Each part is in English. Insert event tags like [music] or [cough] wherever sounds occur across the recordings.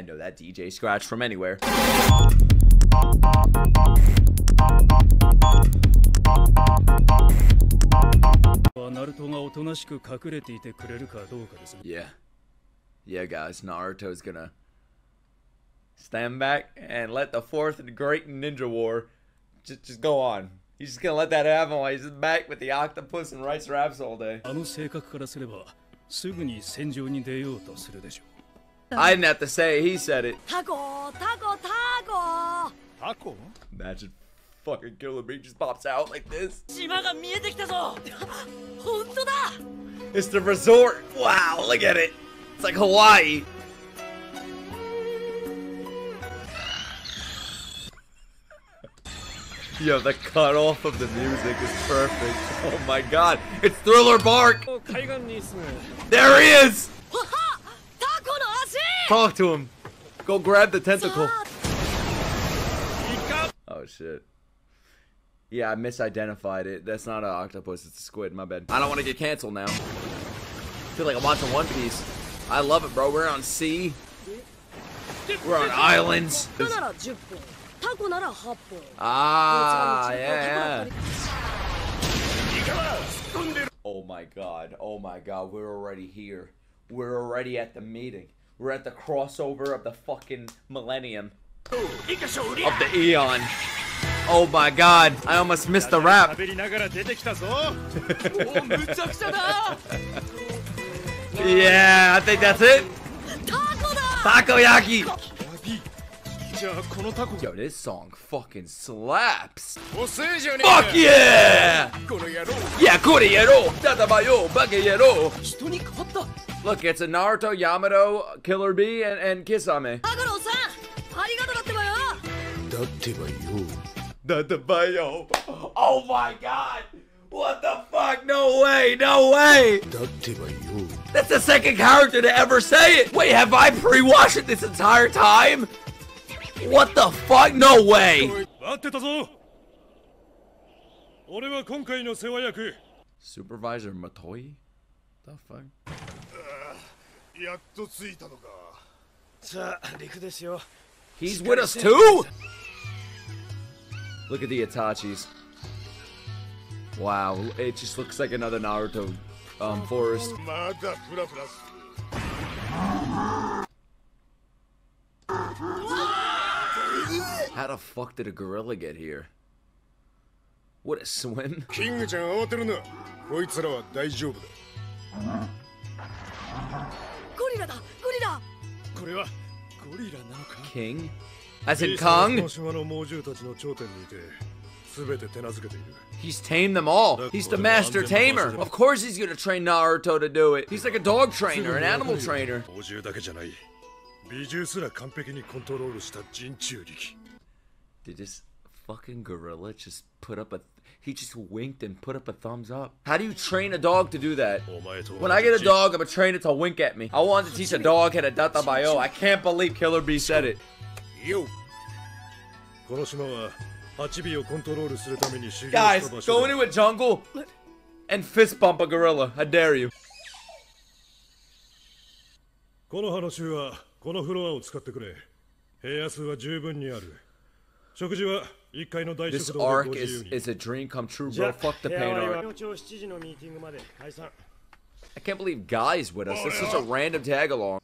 I know that DJ scratch from anywhere. ナルトがおとなしく隠れていてくれるかどうかです。 Yeah. Yeah, guys, Naruto's gonna stand back and let the fourth great ninja war just, just go on. He's just gonna let that happen while he's back with the octopus and writes raps all day. あの性格からすれば、すぐに戦場に出ようとするでしょ I didn't have to say it, he said it. Taco, taco, taco. Taco? Imagine fucking Killer Bee just pops out like this. [laughs] it's the resort. Wow, look at it. It's like Hawaii. [laughs] Yo, the cutoff of the music is perfect. [laughs] Oh my god, it's Thriller Bark! Oh, there he is! Talk to him. Go grab the tentacle. Oh shit. Yeah, I misidentified it. That's not an octopus, it's a squid, my bad. I don't want to get canceled now. I feel like I'm watching One Piece. I love it, bro. We're on sea. We're on islands. Ah, yeah. Oh my god. Oh my god. We're already here. We're already at the meeting. We're at the crossover of the fucking millennium. Of the eon. Oh my god. I almost missed the rap. 喋[laughs] りながら出てきたぞおむちゃくちゃだ Yeah, I think that's it. タコだ Takoyaki. じゃあこのタコ Yo, this song fucking slaps. 遅いじゃね Fuck え yeah! かこの野郎 Yeah, Kuriyero! Tatabayo! Bakayero! 人に変わった Look, it's a Naruto, Yamato, Killer Bee, and, and Kisame. Oh my god! What the fuck? No way! No way! That's the second character to ever say it! Wait, have I pre-watched it this entire time? What the fuck? No way! Supervisor Motoi? The fuck? やっと着いたのかさあ陸ですよ He's with us too? Look at the Itachis. Wow, it just looks like another Naruto um, forest. まだフラフラす How the fuck did a gorilla get here? What a swim. キ King? As in Kong? He's tamed them all. He's the master tamer. Of course he's gonna train Naruto to do it. He's like a dog trainer, an animal trainer. Did this fucking gorilla just put up a he just winked and put up a thumbs up. How do you train a dog to do that? When I get a dog, I'm gonna train it to wink at me. I wanted to teach a dog how to dattebayo. I can't believe Killer B said it. You. Guys, go into a jungle and fist bump a gorilla. I dare you. この話はこのフロアを使ってくれ。部屋数は十分にある。this arc is, is a dream come true, bro. Fuck the pain arc. I can't believe Guy's with us. This is a random tag along.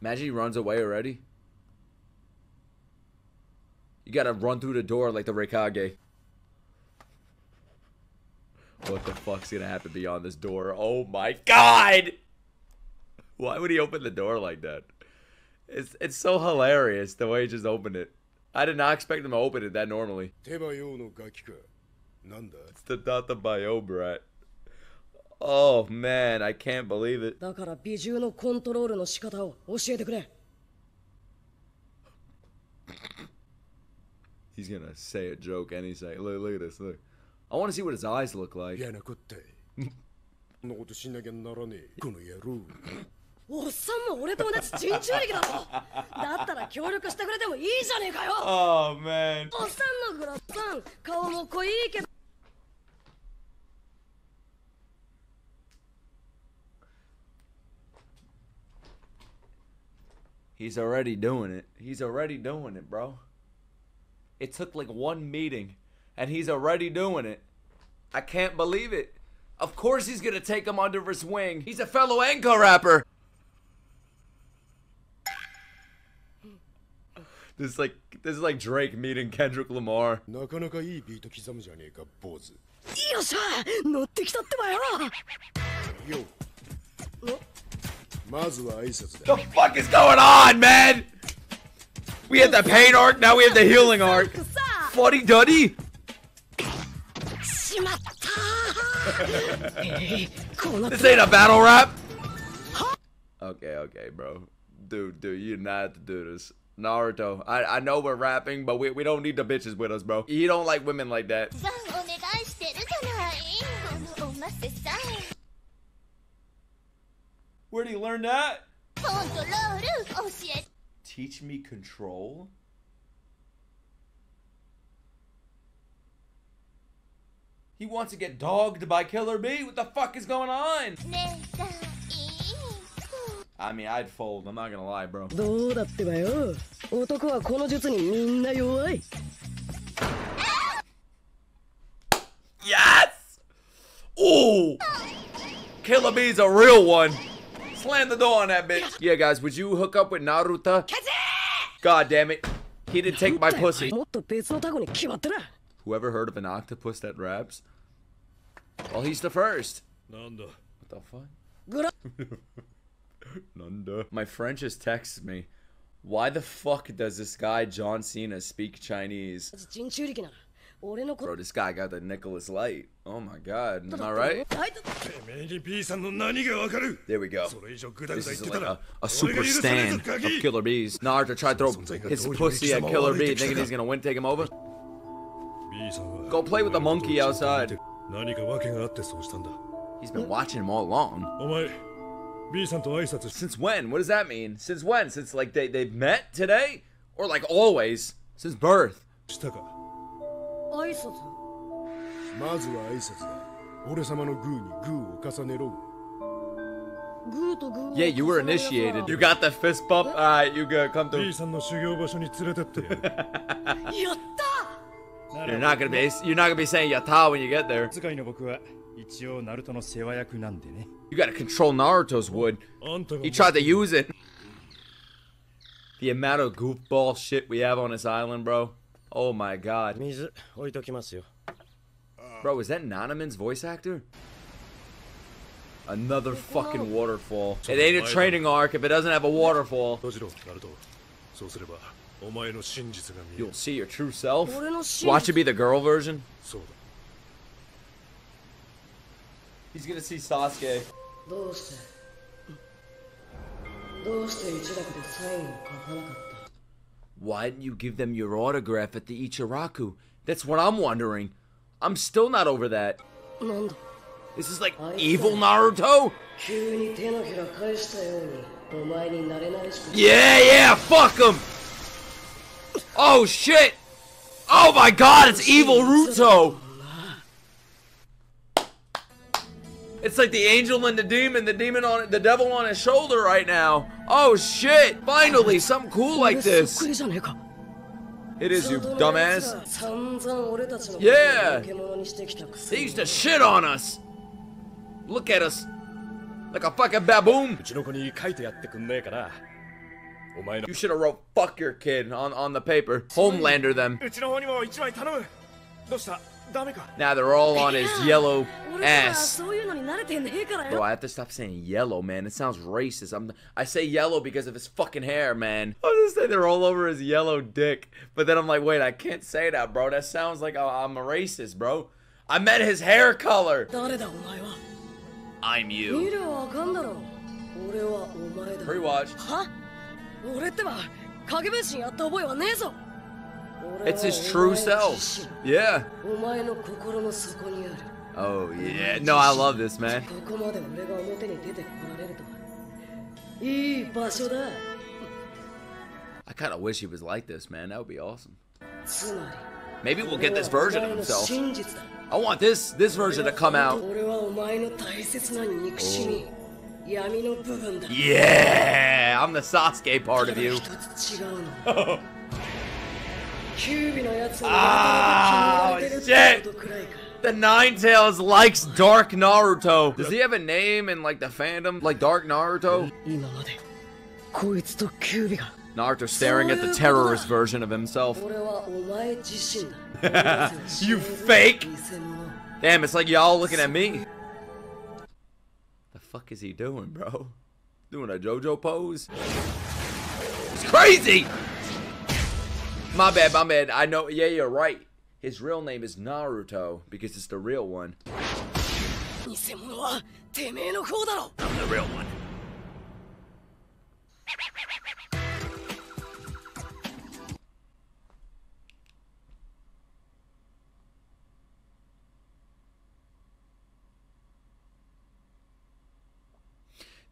Imagine he runs away already. You gotta run through the door like the Raikage. What the fuck's gonna happen beyond this door? Oh my god! Why would he open the door like that? It's it's so hilarious the way he just opened it. I did not expect him to open it that normally. It's the Dattebayo brat. Oh man, I can't believe it. He's gonna say a joke any second. Look, look at this. Look. I want to see what his eyes look like. [laughs] 嫌なこったいそんなことしなきゃならねえこの野郎おっさんも俺と同じ人中力だぞだったら協力してくれてもいいじゃねえかよ Oh man. おっさんのグラスさん顔も濃いけど He's already doing it. He's already doing it, bro. It took like one meeting, and he's already doing it. I can't believe it. Of course he's gonna take him under his wing. He's a fellow Enko rapper. This is like this is like Drake meeting Kendrick Lamar. なかなかいいビート刻むじゃねえか坊主よっしゃ乗ってきたってばよよまずは挨拶 The だ fuck is going on, man? We had the pain arc, now we have the healing arc. さ Fuddy duddy? [laughs] あしまったえーこうなっ This て ain't a battle rap. Okay, okay, bro. Dude, dude, you not have to do this. Naruto, I, I know we're rapping, but we, we don't need the bitches with us, bro. He don't like women like that. Where'd he learn that? Teach me control? He wants to get dogged by Killer B? What the fuck is going on? てねさい I mean, I'd fold. I'm not gonna lie, bro. どうだってばよ男はこの術にみんな弱い Yes! Ooh! Killer B's a real one. Slam the door on that bitch. Yeah, guys, would you hook up with Naruto? God damn it. He didn't take my pussy. もっと別のタコに決まってな Whoever heard of an octopus that raps? Well, he's the first. なんだ What the fuck? [laughs] Nanda. My French just texts me. Why the fuck does this guy John Cena speak Chinese? Bro, this guy got the Nicholas Light. Oh my god, am I right? There we go. This is like a, a super stand of Killer Bees. Naruto tried to throw his pussy at Killer Bee, thinking he's gonna win, take him over. Go play with the monkey outside. He's been watching him all along. Since when? What does that mean? Since when? Since like they they've met today, or like always since birth? Yeah, you were initiated. You got the fist bump. Alright, you go come through. [laughs] you're not gonna be you're not gonna be saying yatta when you get there. 使いの僕は一応ナルトの世話役なんでね You gotta control Naruto's wood. あんたが He tried to use it. The amount of goofball shit we have on this island, bro. Oh my god. 水置いときますよ Bro, is that Nanaman's voice actor? Another fucking waterfall. It ain't a training arc if it doesn't have a waterfall. 閉じろナルトそうすればお前の真実が見える You'll see your true self. 俺の真 Watch it be the girl version. He's gonna see Sasuke. Why didn't you give them your autograph at the Ichiraku? That's what I'm wondering. I'm still not over that. This is like evil Naruto? Yeah, yeah, fuck him! Oh shit! Oh my god, it's evil Ruto! It's like the angel and the demon, the demon on the devil on his shoulder right now. Oh shit! Finally, something cool like this. It is you, dumbass. Yeah. They used to shit on us. Look at us, like a fucking baboon. You should have wrote "fuck your kid" on on the paper. Homelander them. Now they're all on his yellow ass. Bro, I have to stop saying yellow, man. It sounds racist. I'm, I say yellow because of his fucking hair, man. I was gonna say they're all over his yellow dick. But then I'm like, wait, I can't say that, bro. That sounds like I'm a racist, bro. I met his hair color. I'm you. Pre-watch. It's his true self. Yeah. Oh, yeah. No, I love this, man. I kind of wish he was like this, man. That would be awesome. Maybe we'll get this version of himself. I want this this version to come out. Oh. Yeah, I'm the Sasuke part of you. [laughs] キュービのやつを Ah, やたらと気に入られてるってことくらいか The Nine-Tails likes Dark Naruto. Does he have a name in like the fandom? Like Dark Naruto? Naruto staring at the terrorist version of himself. [laughs] You fake! Damn, it's like y'all looking at me. The fuck is he doing, bro? Doing a JoJo pose? It's crazy! My bad, my bad. I know. Yeah, you're right. His real name is Naruto because it's the real one. I'm the real one.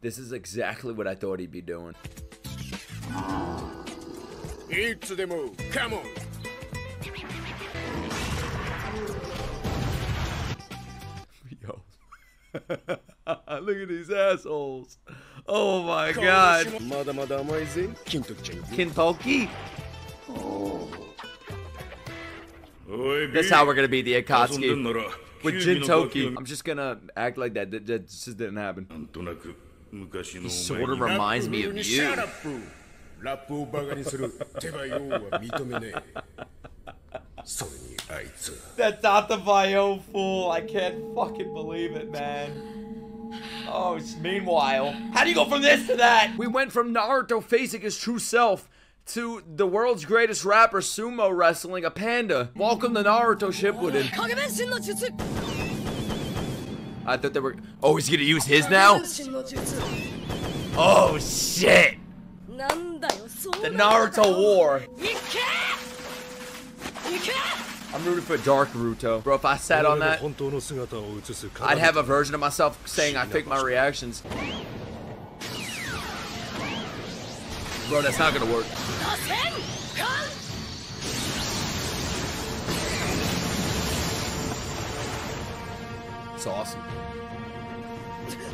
This is exactly what I thought he'd be doing. It's the move. Come on. [laughs] Yo. [laughs] Look at these assholes. Oh my god. Mada mada That's how we're gonna beat the Akatsuki. With Jintoki. I'm just gonna act like that. That, just didn't happen. He sort of reminds me of you. ャラップラップをバカにする手羽用は認めねえそれにあいつ That's not the Bio fool. I can't fucking believe it, man. Oh, s- meanwhile, how do you go from this to that? We went from Naruto facing his true self to the world's greatest rapper sumo wrestling a panda. Welcome to Naruto Shippuden. 影分身の術 I thought they were. Oh, he's gonna use his now? 影分身の術 Oh shit! The Naruto War. I'm rooting for Dark Ruto. Bro, if I sat on that, I'd have a version of myself saying I fake my reactions. Bro, that's not gonna work. It's awesome.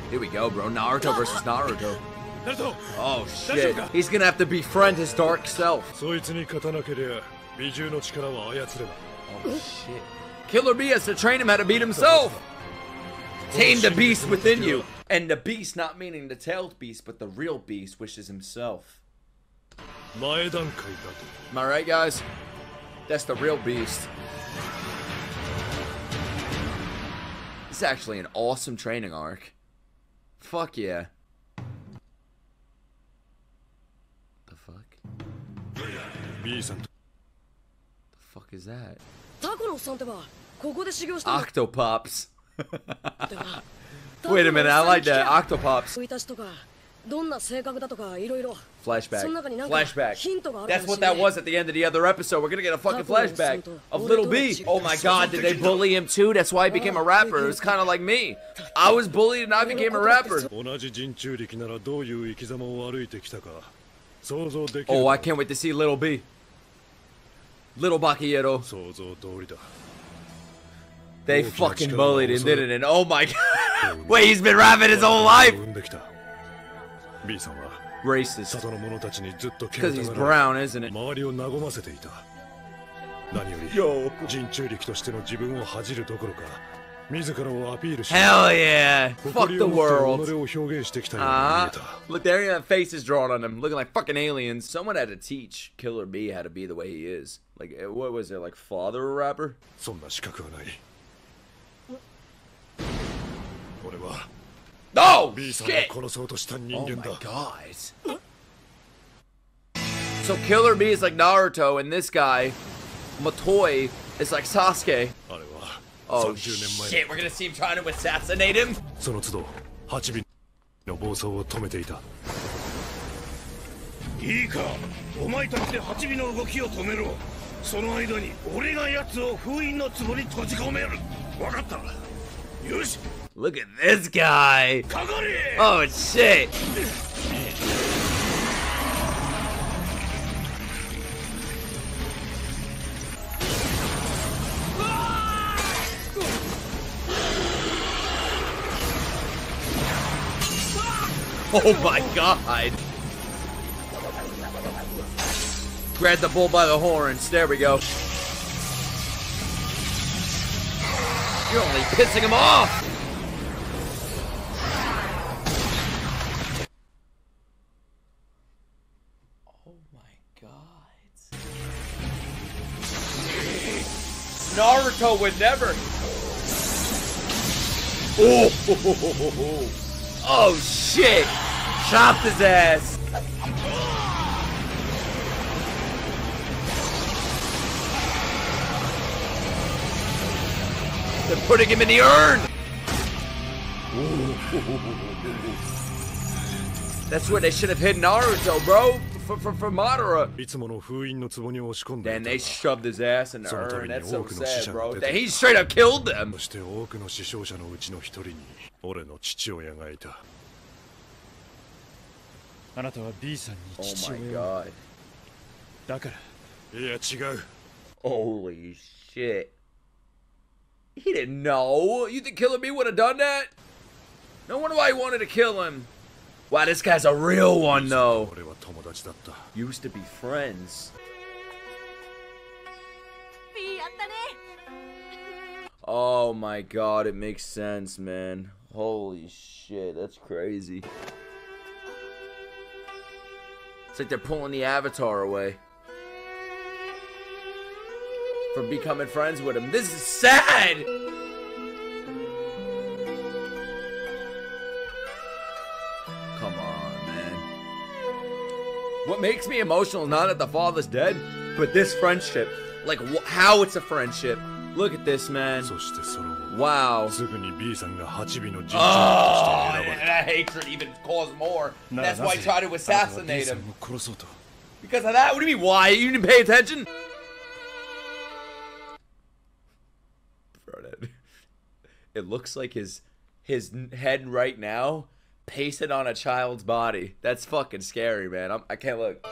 Here we go, bro. Naruto versus Naruto. Oh shit, he's gonna have to befriend his dark self. Oh shit. Killer Bee has to train him how to beat himself. Tame the beast within you. And the beast not meaning the tailed beast, but the real beast, which is himself. Am I right, guys? That's the real beast. It's actually an awesome training arc. Fuck yeah. B さんと The fuck is that? タコノさんってばここで修行したの Octopops. [laughs] ってば Wait a minute, I like that. タ Octopops. コノさんに聞け生い立ちとかどんな性格だとかいろいろ Flashback. その中になんか Flashback. ヒントがあるか That's もし what れ that ない was at the end of the other episode. We're gonna get a fucking flashback of Little B. Oh my god, did they bully him too? That's why he became a rapper. It was kind of like me. I was bullied and I became a rapper. Oh, I can't wait to see Little B. Little Bakiero. They fucking bullied him, didn't it? Oh my god. [laughs] Wait, he's been rapping his whole life. Racist. Because he's brown, isn't it? Yo. Hell yeah! Fuck the world! Uh, look, there you have faces drawn on them, looking like fucking aliens. Someone had to teach Killer B how to be the way he is. Like, uh, what was it, like father rapper? No! Shit! Oh my god. So Killer B is like Naruto, and this guy, Motoi, is like Sasuke. あれは Oh 30年前 shit, we're gonna see him trying to assassinate him? その都度八尾の暴走を止めていたいいかお前たちで八尾の動きを止めろその間に俺が奴を封印の壺に閉じ込める分かったよし Look at this guy. かかれ Oh shit. [laughs] Oh my god. Grab the bull by the horns. There we go. You're only pissing him off. Oh my god. Naruto would never. Oh, Oh shit! Chopped his ass! They're putting him in the urn! That's where they should have hidden Naruto, bro! For, for, for Madara! Then they shoved his ass in the urn, that's so sad, bro. He straight up killed them! そして多くの死傷者のうちの一人に俺の父親がいたあなたは B さんに Oh 父 my 親を god. だからいや違う Holy shit. He didn't know. You think killing me would have done that? No wonder why he wanted to kill him. Wow, this guy's a real one, though. 俺は友達だった Used to be friends. やったね Oh my god, it makes sense, man. Holy shit, that's crazy. It's like they're pulling the avatar away. For becoming friends with him. This is sad! Come on, man. What makes me emotional is not that the father's dead, but this friendship. Like, how it's a friendship. Look at this, man. Wow. Oh, and that hatred even caused more. That's why I tried to assassinate him. Because of that? What do you mean, why? You didn't pay attention? It looks like his his head right now pasted on a child's body. That's fucking scary, man. I'm, I can not look.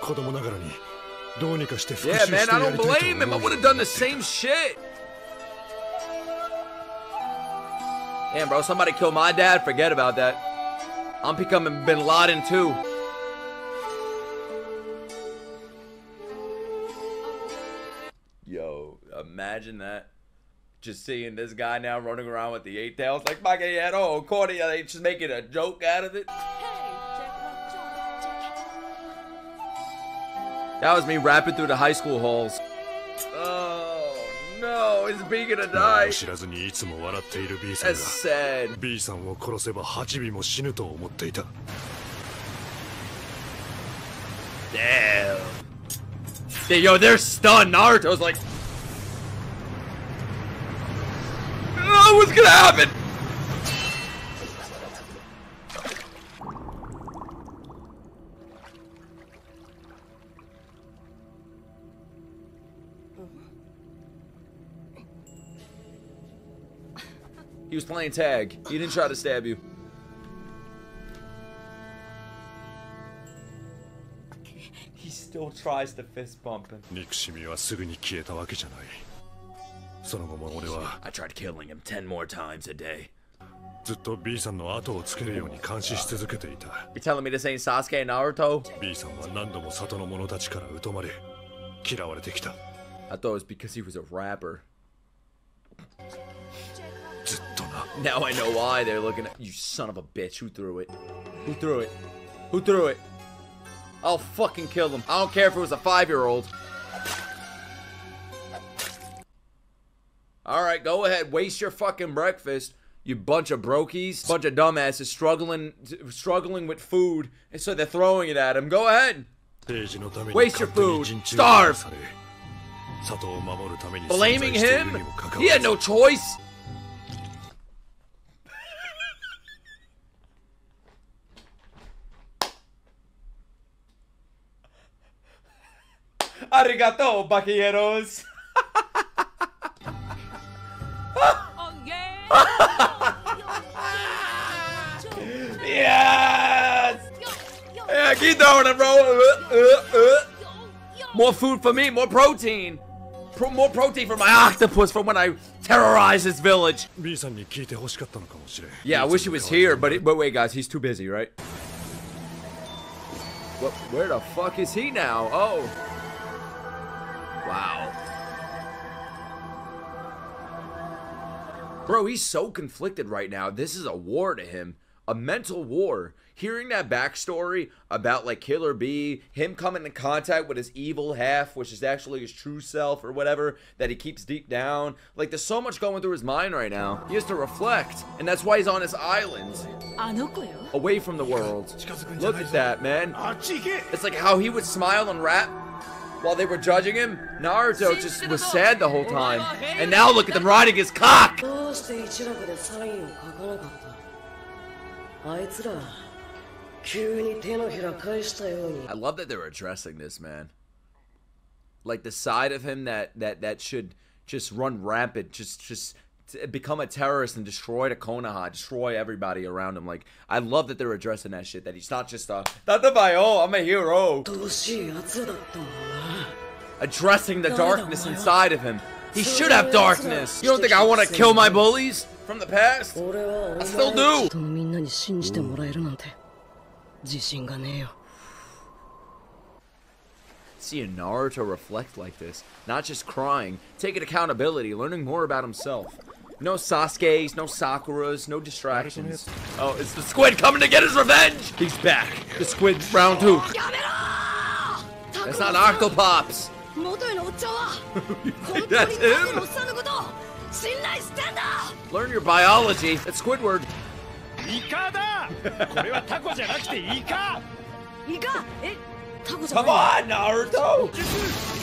Yeah, man, I don't blame him. I would have done the same shit. Damn, bro, somebody killed my dad. Forget about that. I'm becoming Bin Laden too. Yo, imagine that. Just seeing this guy now running around with the eight tails, like Magalleto, Cordy, uh, they just making a joke out of it. That was me rapping through the high school halls Oh no, is B gonna 何 die? も知らずにいつも笑っている B さん That's が sad. B さんを殺せば八尾も死ぬと思っていた Damn. Yeah, yo, they're stunned. Naruto's like, oh, what's gonna happen? He was playing tag. He didn't try to stab you. He still tries to fist bump him. 憎しみはすぐに消えたわけじゃないその後も俺は I tried killing him ten more times a day. ずっと B さんの後をつけるように監視し続けていた You're telling me this ain't Sasuke and Naruto? B さんは何度も里の者たちから疎まれ嫌われてきた I thought it was because he was a rapper. Now I know why they're looking at- You son of a bitch, who threw it? Who threw it? Who threw it? I'll fucking kill them. I don't care if it was a five-year-old. Alright, go ahead. Waste your fucking breakfast. You bunch of brokies. Bunch of dumbasses struggling struggling with food. And so they're throwing it at him. Go ahead. Waste your food. Starve. Blaming him? He had no choice. Arigato, vaquilleros. yes! Yeah, keep throwing it, bro. Uh, uh, uh. More food for me, more protein. Pro more protein for my octopus from when I terrorize this village. Yeah, I wish he was here, but, it, but wait, guys, he's too busy, right? What, where the fuck is he now? Oh. Wow. Bro, he's so conflicted right now. This is a war to him a mental war. Hearing that backstory about like Killer B, him coming in contact with his evil half, which is actually his true self or whatever that he keeps deep down. Like there's so much going through his mind right now. He has to reflect, and that's why he's on his island, away from the world. Look at that, man. It's like how he would smile and rap while they were judging him. Naruto just was sad the whole time. And now look at them riding his cock! どうして一楽でサインを書かなかったあいつら急に手のひら返したように I love that they're addressing this, man. Like the side of him that that that should just run rampant, just just t- become a terrorist and destroy the Konoha, destroy everybody around him. Like, I love that they're addressing that shit, that he's not just a, not the oh, I'm a hero. Addressing the darkness inside of him. He should have darkness. You don't think I want to kill my bullies from the past? I still do. See a Naruto reflect like this, not just crying, taking accountability, learning more about himself. No Sasuke's, no Sakura's, no distractions. Oh, it's the squid coming to get his revenge! He's back. The squid's round two. That's not Octopops. [laughs] That's him? Learn your biology. It's Squidward. Come on, Naruto!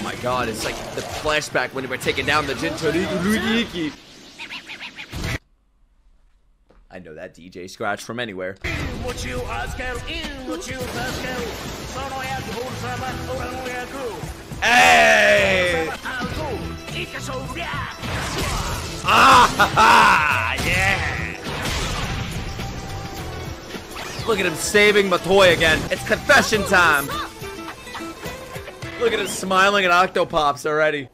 Oh my god, it's like the flashback when they were taking down the Jinchuriki. I know that DJ scratch from anywhere. Hey! Ah ha, [laughs] ha, yeah! Look at him saving Motoi again. It's confession time. Look at him smiling at Octopops already.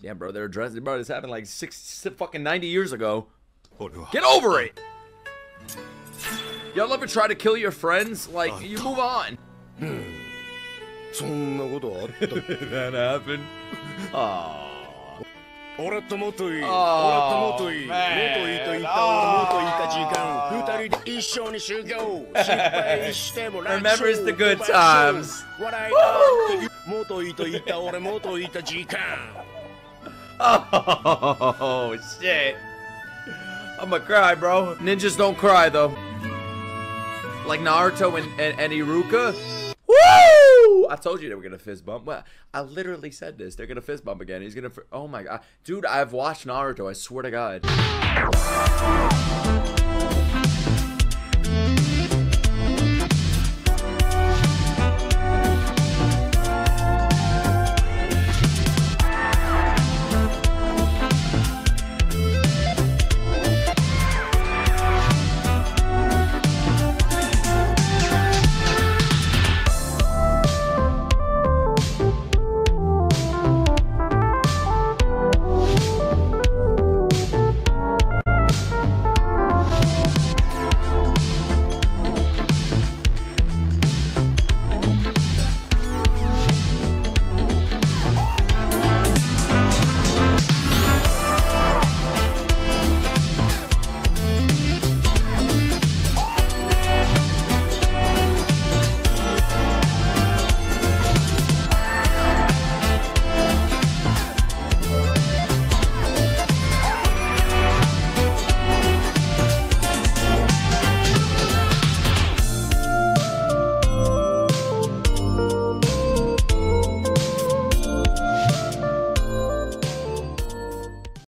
Yeah, bro, they're addressing. Bro, this happened like six, six, fucking 90 years ago. Get over it! Y'all ever try to kill your friends? Like, you move on. [laughs] that happened. Aww. Oh, man. Oh. [laughs] Remembers the good times. [laughs] oh, shit. I'ma cry, bro. Ninjas don't cry, though. Like Naruto and, and, and Iruka. Woo! I told you they were gonna fist bump. Well, I literally said this. They're gonna fist bump again. He's gonna. Oh my god, dude! I've watched Naruto. I swear to God.